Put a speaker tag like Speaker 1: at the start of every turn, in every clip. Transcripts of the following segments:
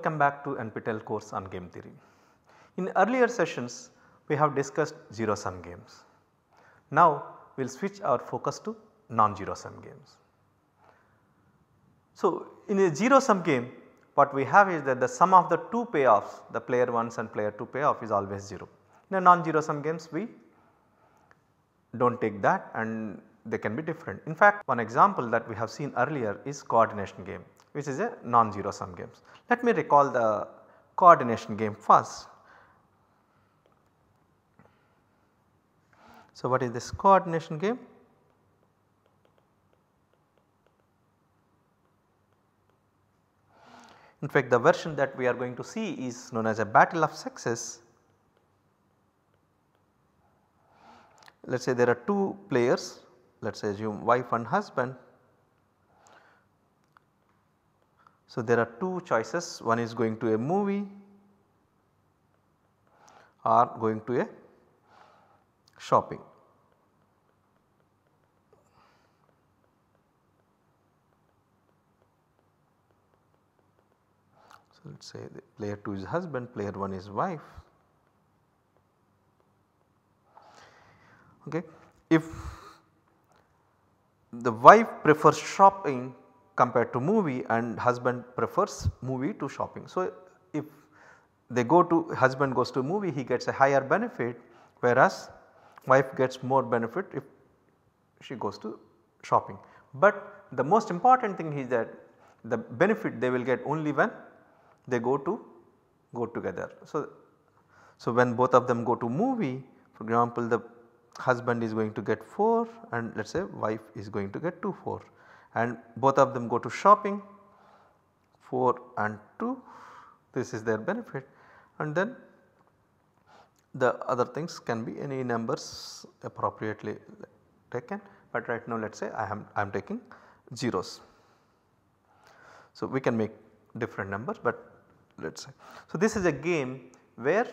Speaker 1: Welcome back to NPTEL course on game theory. In earlier sessions we have discussed 0 sum games. Now we will switch our focus to non-zero sum games. So in a 0 sum game what we have is that the sum of the two payoffs the player 1's and player 2 payoff is always 0. In a non-zero sum games we do not take that and they can be different. In fact one example that we have seen earlier is coordination game which is a non-zero sum games. Let me recall the coordination game first. So what is this coordination game? In fact the version that we are going to see is known as a battle of sexes. Let us say there are two players let us assume wife and husband. So there are two choices one is going to a movie or going to a shopping. So let us say player 2 is husband, player 1 is wife. Okay. If the wife prefers shopping compared to movie and husband prefers movie to shopping. So if they go to husband goes to movie he gets a higher benefit whereas wife gets more benefit if she goes to shopping. But the most important thing is that the benefit they will get only when they go to go together. So, so when both of them go to movie for example the husband is going to get 4 and let us say wife is going to get 2 4 and both of them go to shopping 4 and 2 this is their benefit and then the other things can be any numbers appropriately taken but right now let us say I am I am taking zeros. So we can make different numbers but let us say. So this is a game where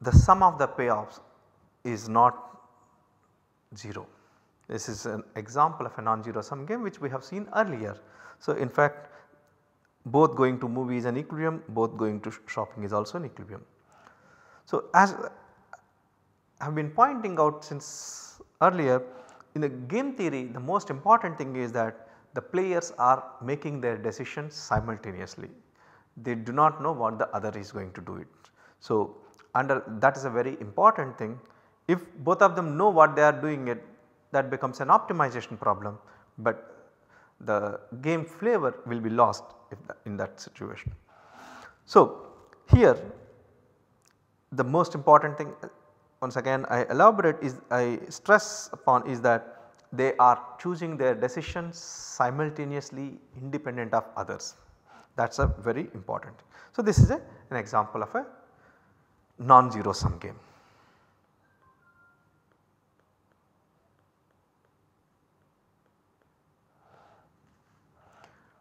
Speaker 1: the sum of the payoffs is not 0. This is an example of a non-zero sum game which we have seen earlier. So in fact both going to movie is an equilibrium, both going to shopping is also an equilibrium. So as I have been pointing out since earlier in the game theory the most important thing is that the players are making their decisions simultaneously. They do not know what the other is going to do it. So under that is a very important thing. If both of them know what they are doing it that becomes an optimization problem but the game flavor will be lost in that situation. So here the most important thing uh, once again I elaborate is I stress upon is that they are choosing their decisions simultaneously independent of others that is a very important. So this is a, an example of a non-zero sum game.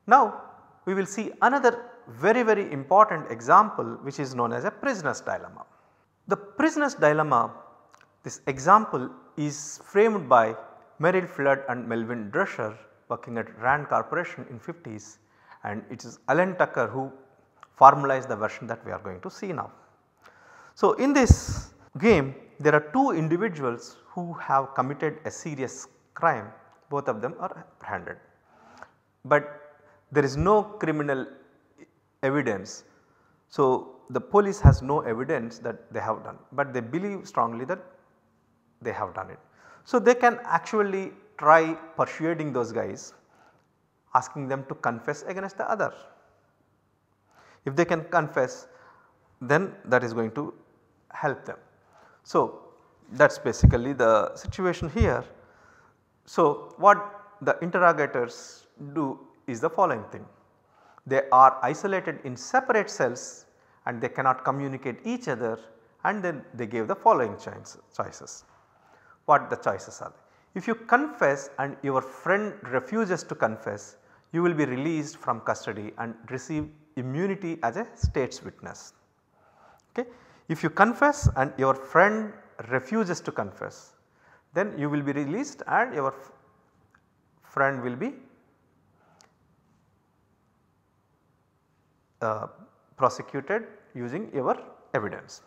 Speaker 1: Now we will see another very very important example which is known as a prisoner's dilemma. The prisoner's dilemma this example is framed by Merrill Flood and Melvin Dresher working at Rand Corporation in 50s and it is Alan Tucker who formalized the version that we are going to see now. So in this game there are two individuals who have committed a serious crime both of them are apprehended. But there is no criminal evidence. So the police has no evidence that they have done but they believe strongly that they have done it. So they can actually try persuading those guys asking them to confess against the other. If they can confess then that is going to help them. So that is basically the situation here. So what the interrogators do is the following thing. They are isolated in separate cells and they cannot communicate each other and then they gave the following choices. What the choices are? If you confess and your friend refuses to confess, you will be released from custody and receive immunity as a state's witness. Okay. If you confess and your friend refuses to confess, then you will be released and your friend will be uh, prosecuted using your evidence.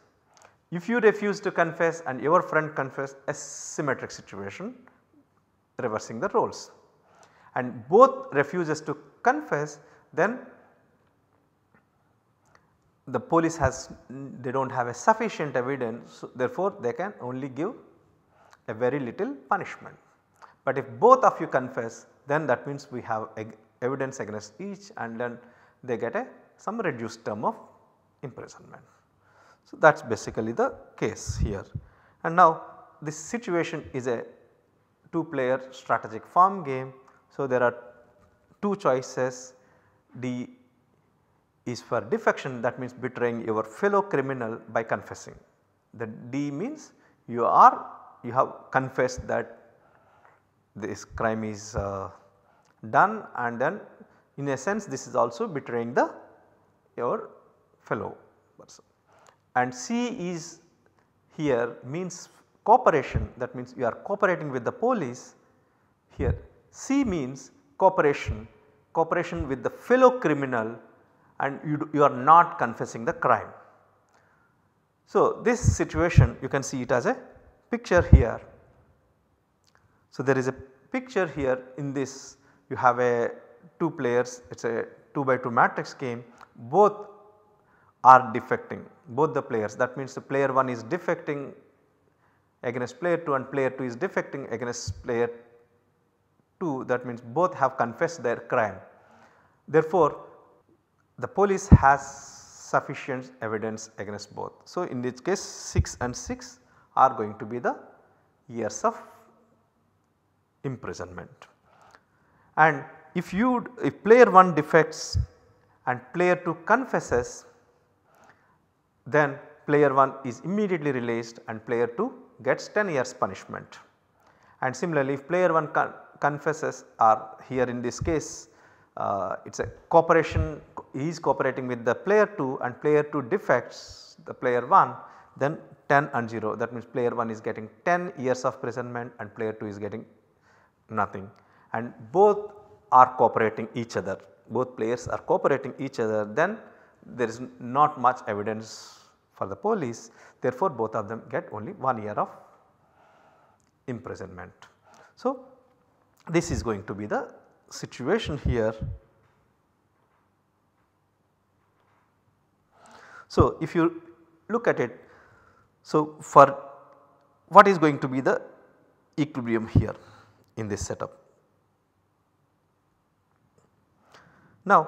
Speaker 1: If you refuse to confess and your friend confess a symmetric situation reversing the roles and both refuses to confess then the police has they do not have a sufficient evidence therefore they can only give a very little punishment. But if both of you confess then that means we have evidence against each and then they get a some reduced term of imprisonment. So, that is basically the case here. And now this situation is a 2 player strategic form game. So, there are two choices D is for defection that means betraying your fellow criminal by confessing. The D means you are you have confessed that this crime is uh, done and then in a sense this is also betraying the your fellow person. And C is here means cooperation that means you are cooperating with the police here C means cooperation, cooperation with the fellow criminal and you, do, you are not confessing the crime. So, this situation you can see it as a picture here. So, there is a picture here in this you have a 2 players it is a 2 by 2 matrix game both are defecting both the players that means the player 1 is defecting against player 2 and player 2 is defecting against player 2 that means both have confessed their crime. Therefore, the police has sufficient evidence against both. So, in this case 6 and 6 are going to be the years of imprisonment. And if you if player 1 defects and player 2 confesses then player 1 is immediately released and player 2 gets 10 years punishment. And similarly if player 1 con confesses or here in this case uh, it is a cooperation he is cooperating with the player 2 and player 2 defects the player 1 then 10 and 0 that means player 1 is getting 10 years of imprisonment and player 2 is getting nothing and both are cooperating each other both players are cooperating each other then there is not much evidence for the police therefore both of them get only 1 year of imprisonment. So, this is going to be the situation here. So, if you look at it, so for what is going to be the equilibrium here in this setup. Now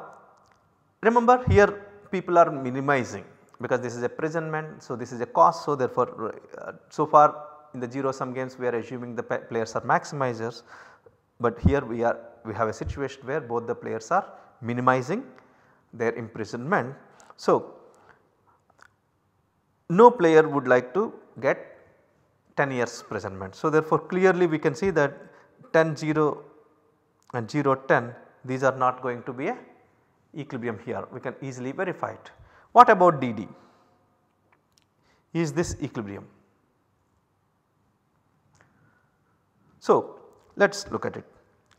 Speaker 1: remember here people are minimizing because this is a imprisonment. So, this is a cost. So, therefore, uh, so far in the 0 sum games we are assuming the players are maximizers but here we are we have a situation where both the players are minimizing their imprisonment. So, no player would like to get 10 years imprisonment. So, therefore, clearly we can see that 10 0 and 0 10 these are not going to be a equilibrium here we can easily verify it. What about DD? Is this equilibrium? So, let us look at it.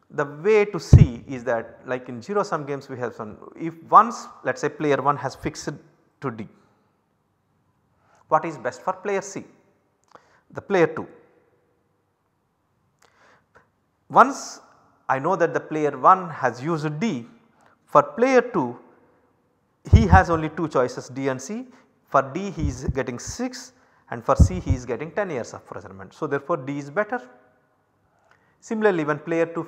Speaker 1: The way to see is that like in 0 sum games we have some if once let us say player 1 has fixed to D, what is best for player C? The player 2. Once I know that the player 1 has used D, for player 2 he has only 2 choices D and C. For D he is getting 6 and for C he is getting 10 years of imprisonment. So, therefore, D is better. Similarly, when player 2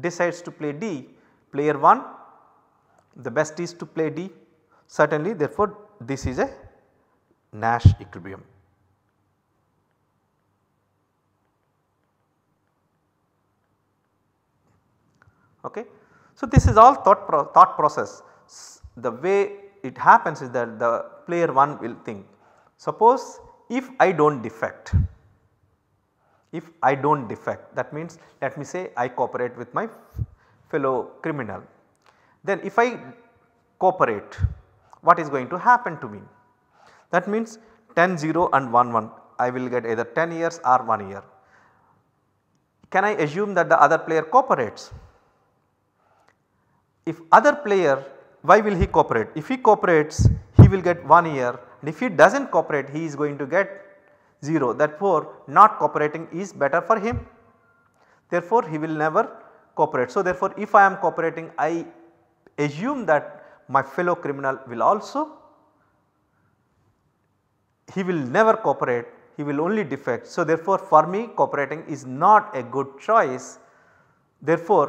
Speaker 1: decides to play D, player 1 the best is to play D certainly therefore, this is a Nash equilibrium. Okay. So, this is all thought, pro thought process the way it happens is that the player 1 will think suppose if I do not defect, if I do not defect that means let me say I cooperate with my fellow criminal. Then if I cooperate what is going to happen to me? That means 10 0 and 1 1 I will get either 10 years or 1 year. Can I assume that the other player cooperates? If other player why will he cooperate? If he cooperates he will get 1 year and if he does not cooperate he is going to get 0 therefore not cooperating is better for him. Therefore he will never cooperate. So therefore if I am cooperating I assume that my fellow criminal will also he will never cooperate he will only defect. So therefore for me cooperating is not a good choice therefore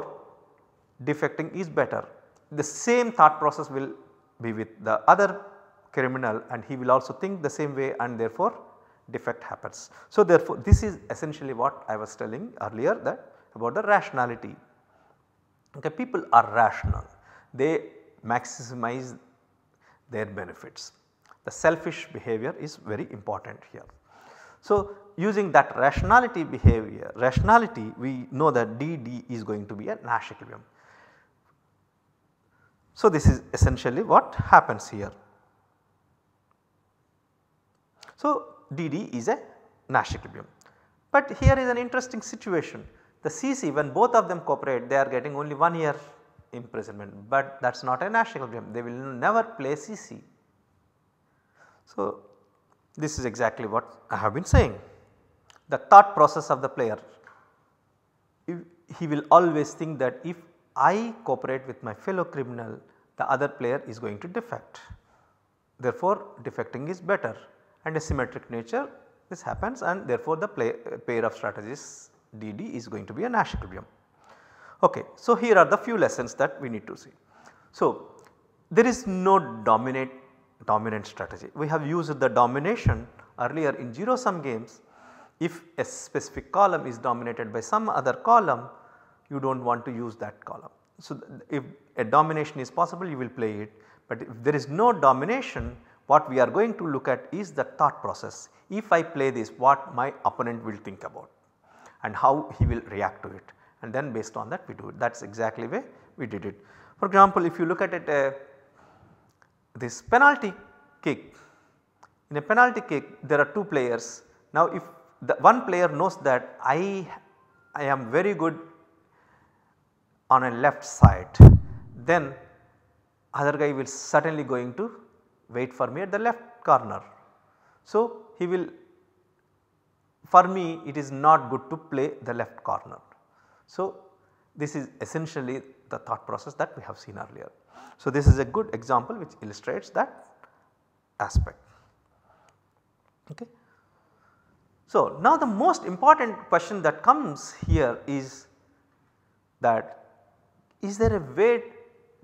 Speaker 1: defecting is better. The same thought process will be with the other criminal and he will also think the same way and therefore defect happens. So therefore this is essentially what I was telling earlier that about the rationality. Okay, people are rational, they maximize their benefits. The selfish behavior is very important here. So using that rationality behavior, rationality we know that DD is going to be a Nash equilibrium. So this is essentially what happens here. So DD is a Nash equilibrium. But here is an interesting situation. The CC when both of them cooperate they are getting only 1 year imprisonment but that is not a Nash equilibrium they will never play CC. So this is exactly what I have been saying. The thought process of the player he will always think that if I cooperate with my fellow criminal the other player is going to defect. Therefore defecting is better and a symmetric nature this happens and therefore the play, pair of strategies DD is going to be a Nash equilibrium. Okay, so here are the few lessons that we need to see. So there is no dominate dominant strategy. We have used the domination earlier in 0 sum games if a specific column is dominated by some other column you do not want to use that column. So if a domination is possible you will play it but if there is no domination what we are going to look at is the thought process. If I play this what my opponent will think about and how he will react to it and then based on that we do it that is exactly way we did it. For example, if you look at it uh, this penalty kick in a penalty kick there are 2 players. Now if the one player knows that I, I am very good on a left side then other guy will certainly going to wait for me at the left corner. So, he will for me it is not good to play the left corner. So, this is essentially the thought process that we have seen earlier. So, this is a good example which illustrates that aspect. Okay. So, now the most important question that comes here is that is there a way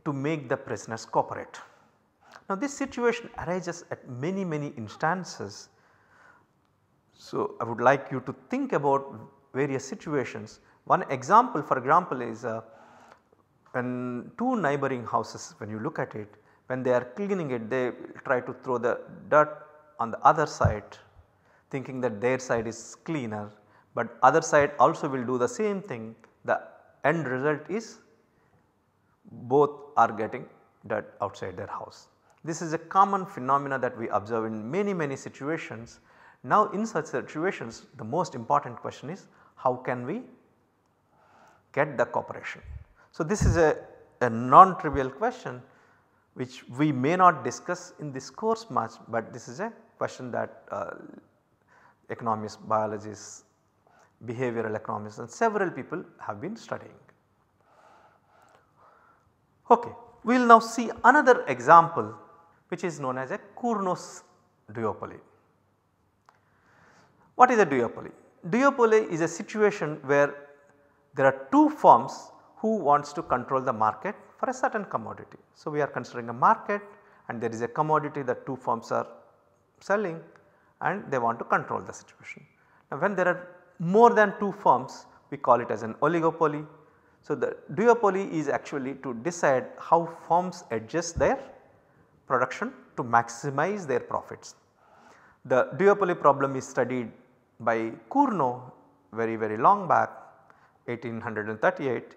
Speaker 1: to make the prisoners cooperate? Now this situation arises at many many instances. So I would like you to think about various situations. One example for example is uh, when two neighboring houses when you look at it when they are cleaning it they try to throw the dirt on the other side thinking that their side is cleaner but other side also will do the same thing the end result is both are getting dirt outside their house. This is a common phenomena that we observe in many many situations. Now in such situations the most important question is how can we get the cooperation. So this is a, a non-trivial question which we may not discuss in this course much, but this is a question that uh, economists, biologists, behavioral economists and several people have been studying. Okay. We will now see another example which is known as a Cournot's duopoly. What is a duopoly? Duopoly is a situation where there are two firms who wants to control the market for a certain commodity. So, we are considering a market and there is a commodity that two firms are selling and they want to control the situation. Now, when there are more than two firms we call it as an oligopoly so, the duopoly is actually to decide how firms adjust their production to maximize their profits. The duopoly problem is studied by Cournot very very long back 1838.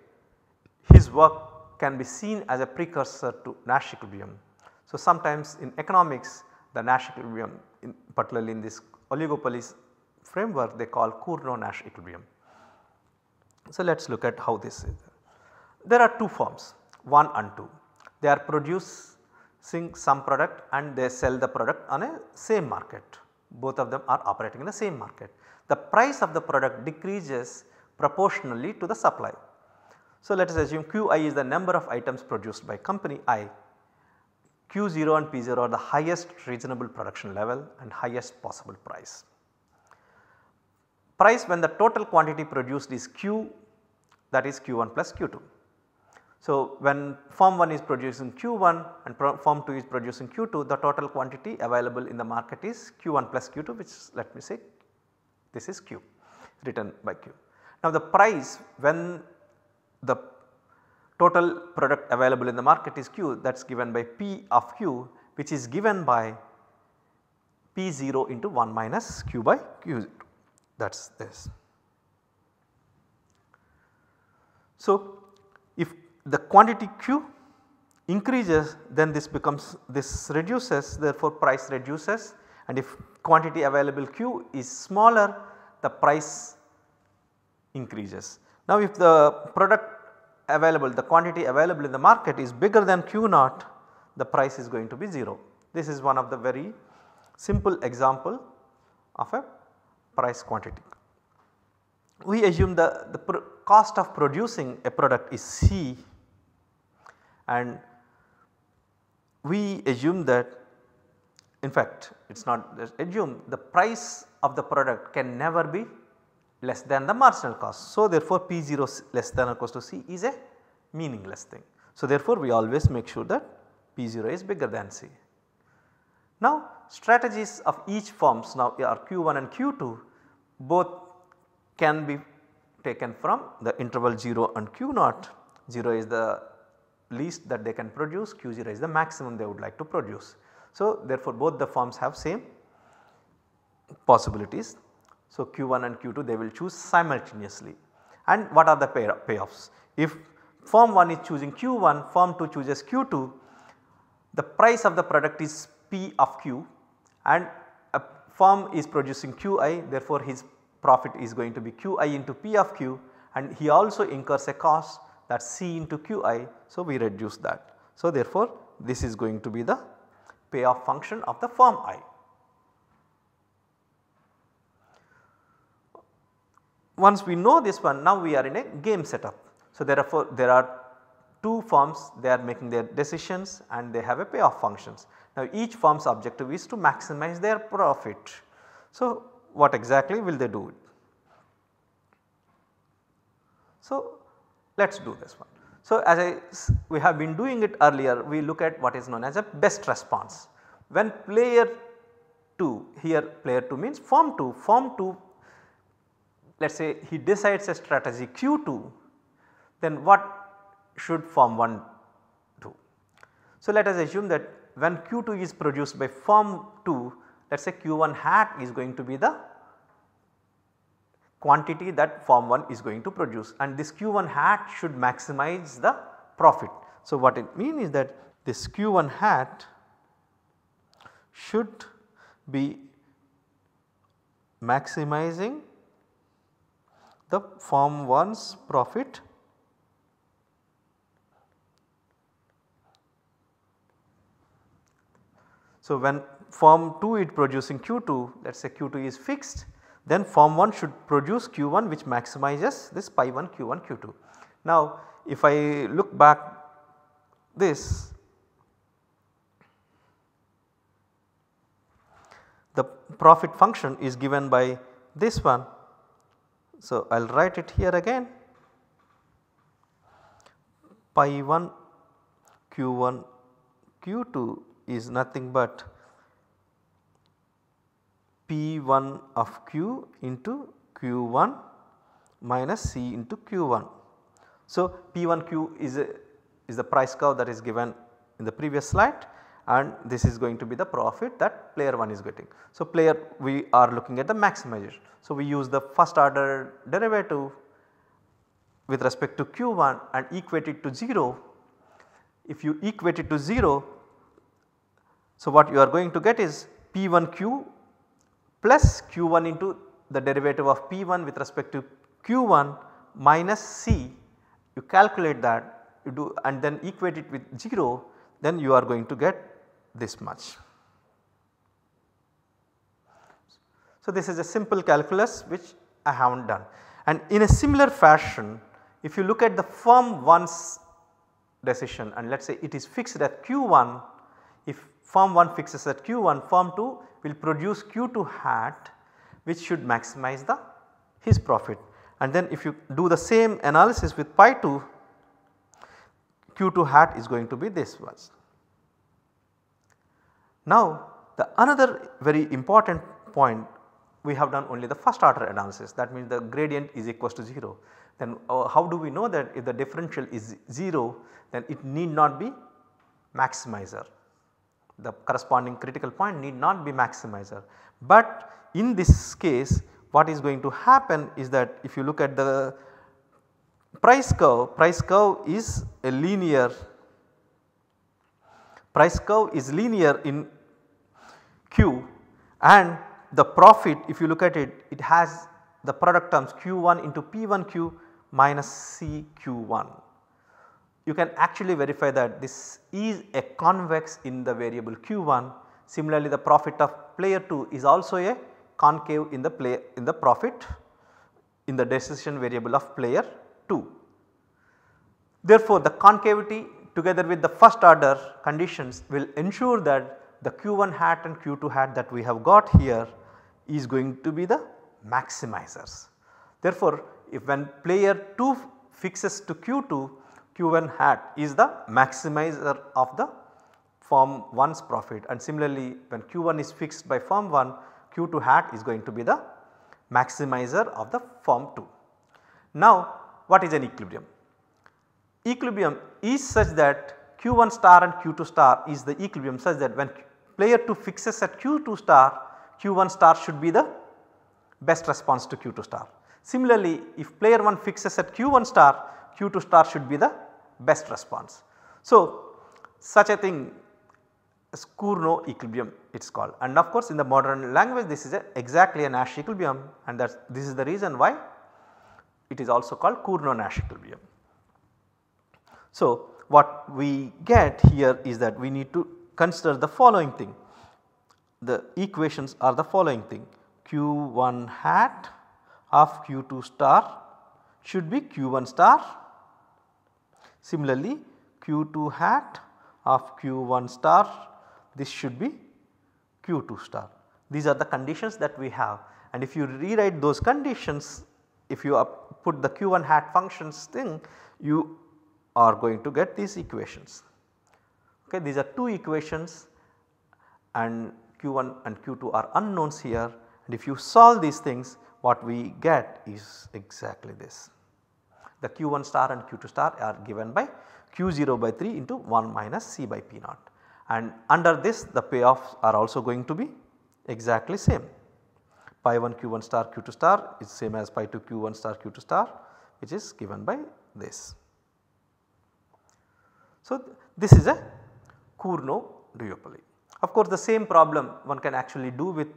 Speaker 1: His work can be seen as a precursor to Nash equilibrium. So, sometimes in economics the Nash equilibrium in particularly in this oligopoly framework they call Cournot-Nash equilibrium. So, let us look at how this is. There are two forms 1 and 2. they are producing some product and they sell the product on a same market. Both of them are operating in the same market. The price of the product decreases proportionally to the supply. So, let us assume Qi is the number of items produced by company i. Q0 and P0 are the highest reasonable production level and highest possible price. Price when the total quantity produced is Q that is Q1 plus Q2. So, when firm 1 is producing Q1 and firm 2 is producing Q2 the total quantity available in the market is Q1 plus Q2 which let me say this is Q written by Q. Now the price when the total product available in the market is Q that is given by P of Q which is given by P0 into 1 minus Q by Q0 that is this. So if the quantity Q increases then this becomes this reduces therefore price reduces and if quantity available Q is smaller the price increases. Now if the product available the quantity available in the market is bigger than Q naught the price is going to be 0. This is one of the very simple example of a price quantity. We assume the, the cost of producing a product is C and we assume that in fact it is not assume the price of the product can never be less than the marginal cost. So therefore P0 less than or equals to C is a meaningless thing. So therefore we always make sure that P0 is bigger than C. Now strategies of each firms now are Q1 and Q2 both can be taken from the interval 0 and Q naught 0 is the least that they can produce Q0 is the maximum they would like to produce. So therefore both the firms have same possibilities. So Q1 and Q2 they will choose simultaneously and what are the pay payoffs? If firm 1 is choosing Q1, firm 2 chooses Q2, the price of the product is P of Q and a firm is producing Qi therefore his profit is going to be Qi into P of Q and he also incurs a cost that C into Qi. So, we reduce that. So, therefore, this is going to be the payoff function of the firm i. Once we know this one now we are in a game setup. So, therefore, there are two firms they are making their decisions and they have a payoff functions. Now each firm's objective is to maximize their profit. So what exactly will they do? So let us do this one. So as I we have been doing it earlier we look at what is known as a best response. When player 2 here player 2 means form 2, form 2 let us say he decides a strategy Q2 then what should form 1 do? So let us assume that when Q2 is produced by form 2 let us say Q1 hat is going to be the quantity that firm 1 is going to produce and this Q1 hat should maximize the profit. So what it means is that this Q1 hat should be maximizing the firm 1's profit So, when firm 2 is producing Q2 let us say Q2 is fixed then form 1 should produce Q1 which maximizes this pi 1 Q1 Q2. Now if I look back this the profit function is given by this one. So I will write it here again pi 1 Q1 Q2 is nothing but P1 of Q into Q1 minus C into Q1. So, P1Q is, a, is the price curve that is given in the previous slide and this is going to be the profit that player 1 is getting. So, player we are looking at the maximization. So, we use the first order derivative with respect to Q1 and equate it to 0. If you equate it to 0 so, what you are going to get is P1Q plus Q1 into the derivative of P1 with respect to Q1 minus C you calculate that you do and then equate it with 0 then you are going to get this much. So, this is a simple calculus which I have not done and in a similar fashion if you look at the firm 1's decision and let us say it is fixed at Q1 if firm 1 fixes at Q1 firm 2 will produce Q2 hat which should maximize the his profit and then if you do the same analysis with pi 2 Q2 hat is going to be this was. Now the another very important point we have done only the first order analysis that means the gradient is equals to 0. Then uh, how do we know that if the differential is 0 then it need not be maximizer. The corresponding critical point need not be maximizer. But in this case what is going to happen is that if you look at the price curve, price curve is a linear price curve is linear in Q and the profit if you look at it it has the product terms Q1 into P1Q minus CQ1. You can actually verify that this is a convex in the variable Q1 similarly the profit of player 2 is also a concave in the play in the profit in the decision variable of player 2. Therefore, the concavity together with the first order conditions will ensure that the Q1 hat and Q2 hat that we have got here is going to be the maximizers. Therefore, if when player 2 fixes to Q2, Q1 hat is the maximizer of the firm 1's profit and similarly when Q1 is fixed by firm 1, Q2 hat is going to be the maximizer of the firm 2. Now what is an equilibrium? Equilibrium is such that Q1 star and Q2 star is the equilibrium such that when player 2 fixes at Q2 star Q1 star should be the best response to Q2 star. Similarly, if player 1 fixes at Q1 star, Q2 star should be the best response. So, such a thing Cournot equilibrium it is called and of course in the modern language this is a exactly a Nash equilibrium and that this is the reason why it is also called Cournot-Nash equilibrium. So, what we get here is that we need to consider the following thing the equations are the following thing q1 hat of q2 star should be q1 star. Similarly q2 hat of q1 star this should be q2 star. These are the conditions that we have and if you rewrite those conditions if you put the q1 hat functions thing you are going to get these equations. Okay, these are two equations and q1 and q2 are unknowns here and if you solve these things what we get is exactly this. The q1 star and q2 star are given by q0 by 3 into 1 minus c by p naught and under this the payoffs are also going to be exactly same. Pi 1 q1 star q2 star is same as pi 2 q1 star q2 star which is given by this. So, th this is a Cournot duopoly. Of course, the same problem one can actually do with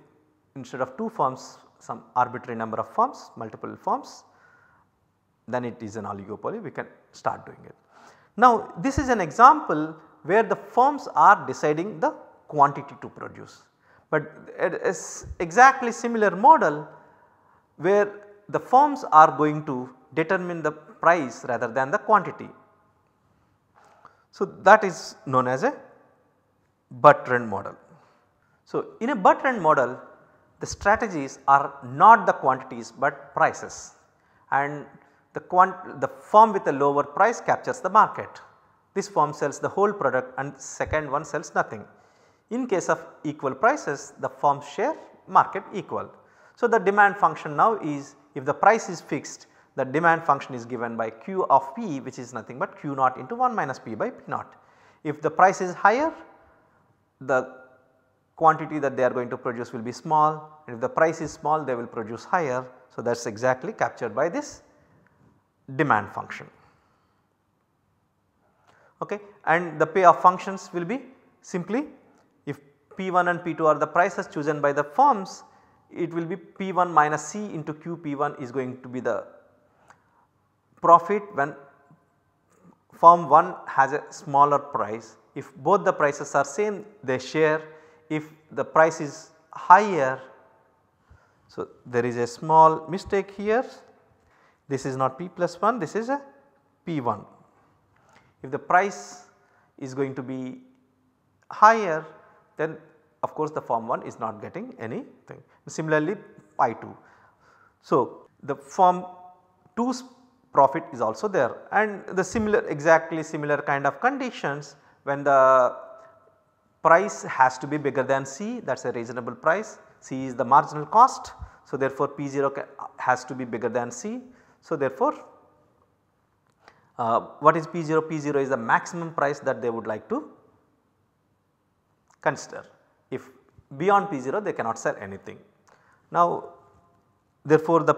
Speaker 1: instead of 2 firms some arbitrary number of firms multiple firms then it is an oligopoly we can start doing it. Now this is an example where the firms are deciding the quantity to produce but it is exactly similar model where the firms are going to determine the price rather than the quantity. So that is known as a Bertrand model. So, in a Bertrand model the strategies are not the quantities but prices and the, quant the firm with a lower price captures the market. This firm sells the whole product and second one sells nothing. In case of equal prices the firms share market equal. So, the demand function now is if the price is fixed the demand function is given by q of p which is nothing but q naught into 1 minus p by p naught. If the price is higher the quantity that they are going to produce will be small and if the price is small they will produce higher. So, that is exactly captured by this demand function. Okay. And the payoff functions will be simply if P1 and P2 are the prices chosen by the firms it will be P1 minus C into QP1 is going to be the profit when firm 1 has a smaller price if both the prices are same they share if the price is higher. So, there is a small mistake here this is not p plus 1 this is a p1. If the price is going to be higher then of course the firm 1 is not getting anything. Similarly pi 2. So, the firm 2's profit is also there and the similar exactly similar kind of conditions when the price has to be bigger than C that is a reasonable price C is the marginal cost. So, therefore, P0 has to be bigger than C. So, therefore, uh, what is P0? P0 is the maximum price that they would like to consider. If beyond P0 they cannot sell anything. Now therefore the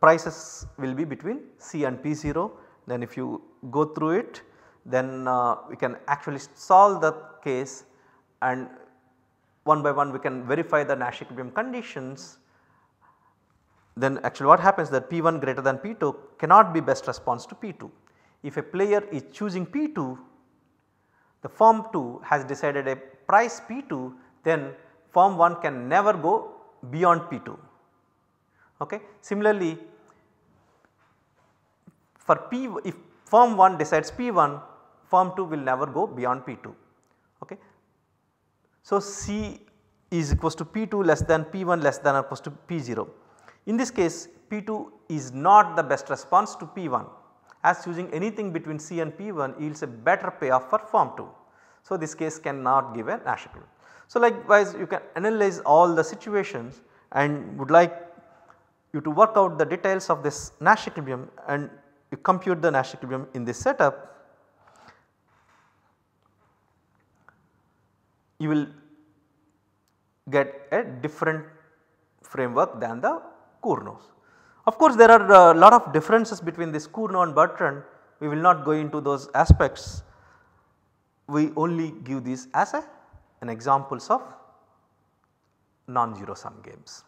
Speaker 1: prices will be between C and P0 then if you go through it then uh, we can actually solve the case and one by one we can verify the Nash equilibrium conditions then actually what happens that P1 greater than P2 cannot be best response to P2. If a player is choosing P2 the firm 2 has decided a price P2 then firm 1 can never go beyond P2. Okay. Similarly, for P if firm 1 decides P1 firm 2 will never go beyond P2. Okay. So, C is equals to P2 less than P1 less than or equals to P0. In this case P2 is not the best response to P1 as choosing anything between C and P1 yields a better payoff for firm 2. So, this case cannot give a Nash equilibrium. So, likewise you can analyze all the situations and would like you to work out the details of this Nash equilibrium and you compute the Nash equilibrium in this setup. You will get a different framework than the Of course, there are a lot of differences between this Cournot and Bertrand we will not go into those aspects we only give these as a, an examples of non-zero sum games.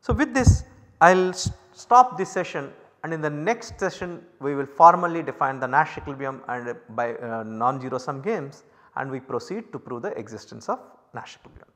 Speaker 1: So, with this I will stop this session and in the next session we will formally define the Nash equilibrium and by uh, non-zero sum games and we proceed to prove the existence of Nash equilibrium.